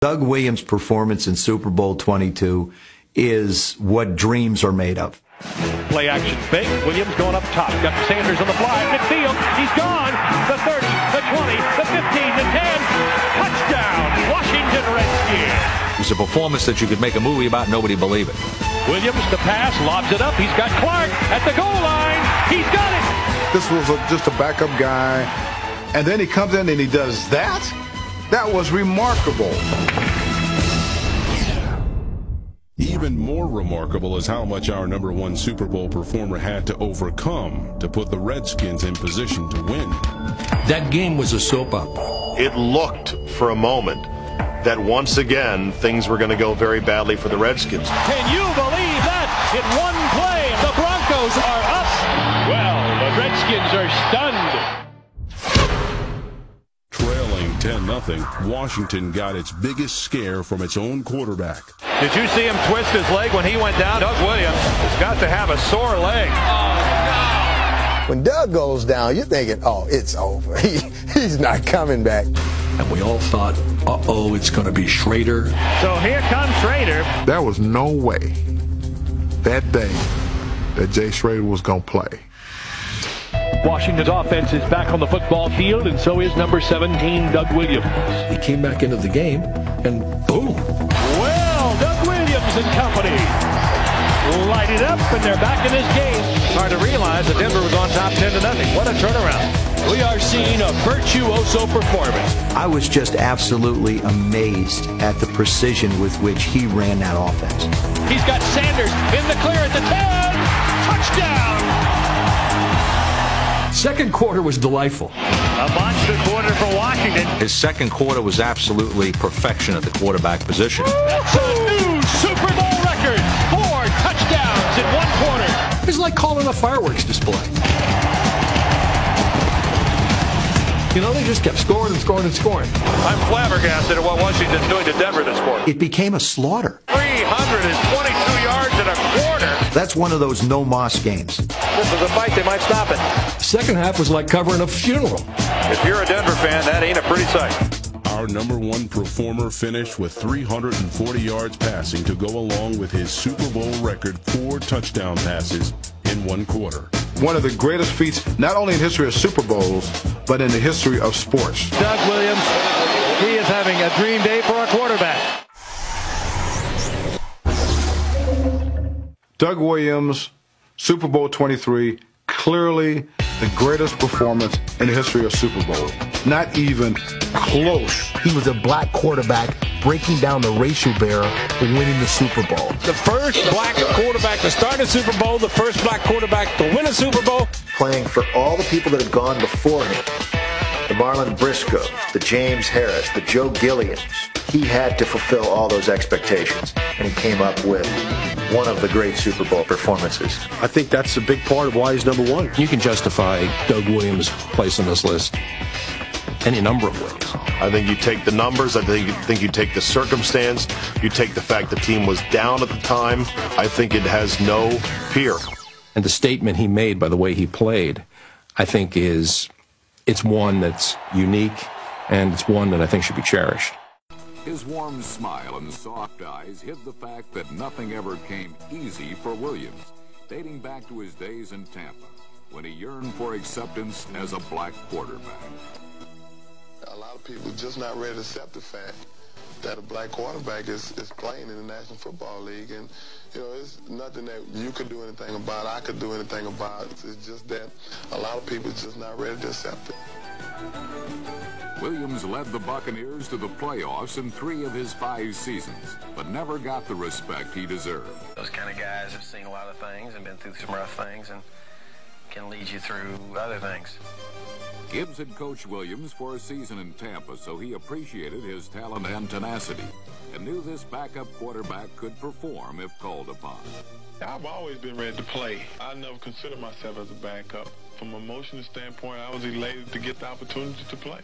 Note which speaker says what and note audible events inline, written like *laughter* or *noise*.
Speaker 1: Doug Williams' performance in Super Bowl 22 is what dreams are made of.
Speaker 2: Play action fake. Williams going up top. Got Sanders on the fly. Midfield. He's gone. The 30, the 20, the 15, the 10. Touchdown. Washington Redskins.
Speaker 3: It was a performance that you could make a movie about. Nobody believe it.
Speaker 2: Williams, the pass, lobs it up. He's got Clark at the goal line. He's got it.
Speaker 4: This was a, just a backup guy. And then he comes in and he does that? That was remarkable.
Speaker 5: Even more remarkable is how much our number one Super Bowl performer had to overcome to put the Redskins in position to win.
Speaker 3: That game was a soap opera.
Speaker 6: It looked for a moment that once again things were going to go very badly for the Redskins.
Speaker 2: Can you believe that? In one play, the Broncos are up. Well, the Redskins are stunned.
Speaker 5: Trailing 10-0, Washington got its biggest scare from its own quarterback.
Speaker 2: Did you see him twist his leg when he went down? Doug Williams has got to have a sore leg.
Speaker 7: When Doug goes down, you're thinking, oh, it's over. *laughs* He, he's not coming back.
Speaker 3: And we all thought, uh-oh, it's going to be Schroeder.
Speaker 2: So here comes Schroeder.
Speaker 4: There was no way that day that Jay Schroeder was going to play.
Speaker 2: Washington's offense is back on the football field, and so is number 17, Doug Williams.
Speaker 3: He came back into the game, and boom.
Speaker 2: Well, Doug Williams and company light it up, and they're back in this game. Hard to realize that Denver was on top 10 to nothing. What a turnaround. We are seeing a virtuoso performance.
Speaker 1: I was just absolutely amazed at the precision with which he ran that offense.
Speaker 2: He's got Sanders in the clear at the 10. Touchdown.
Speaker 3: Second quarter was delightful.
Speaker 2: A monster quarter for Washington.
Speaker 3: His second quarter was absolutely perfection at the quarterback position.
Speaker 2: That's a new Super Bowl record. Four touchdowns in one quarter.
Speaker 3: It's like calling a fireworks display. You know, they just kept scoring and scoring and scoring.
Speaker 2: I'm flabbergasted at what Washington's doing to Denver this quarter.
Speaker 1: It became a slaughter.
Speaker 2: 322 yards in a quarter.
Speaker 1: That's one of those no moss games.
Speaker 2: This is a fight. They might stop it.
Speaker 3: Second half was like covering a funeral.
Speaker 2: If you're a Denver fan, that ain't a pretty sight.
Speaker 5: Our number one performer finished with 340 yards passing to go along with his Super Bowl record four touchdown passes in one quarter.
Speaker 4: One of the greatest feats, not only in history of Super Bowls, but in the history of sports.
Speaker 2: Doug Williams, he is having a dream day for a quarterback.
Speaker 4: Doug Williams, Super Bowl 23, clearly the greatest performance in the history of Super Bowl. Not even close.
Speaker 7: He was a black quarterback breaking down the racial barrier and winning the Super Bowl.
Speaker 2: The first black quarterback to start a Super Bowl, the first black quarterback to win a Super Bowl.
Speaker 8: Playing for all the people that have gone before him. The Marlon Briscoe, the James Harris, the Joe Gilliams. He had to fulfill all those expectations, and he came up with one of the great Super Bowl performances.
Speaker 9: I think that's a big part of why he's number one.
Speaker 3: You can justify Doug Williams' place on this list any number of ways.
Speaker 6: I think you take the numbers. I think, think you take the circumstance. You take the fact the team was down at the time. I think it has no peer.
Speaker 3: And the statement he made by the way he played, I think is it's one that's unique and it's one that I think should be cherished.
Speaker 10: His warm smile and soft eyes hid the fact that nothing ever came easy for Williams, dating back to his days in Tampa, when he yearned for acceptance as a black quarterback.
Speaker 11: A lot of people just not ready to accept the fact that a black quarterback is, is playing in the National Football League. And, you know, it's nothing that you could do anything about, I could do anything about. It's just that a lot of people just not ready to accept it.
Speaker 10: Williams led the Buccaneers to the playoffs in three of his five seasons, but never got the respect he deserved.
Speaker 12: Those kind of guys have seen a lot of things and been through some rough things and can lead you through other things.
Speaker 10: Gibbs had coached Williams for a season in Tampa, so he appreciated his talent and tenacity and knew this backup quarterback could perform if called upon.
Speaker 11: I've always been ready to play. I never considered myself as a backup. From an emotional standpoint, I was elated to get the opportunity to play.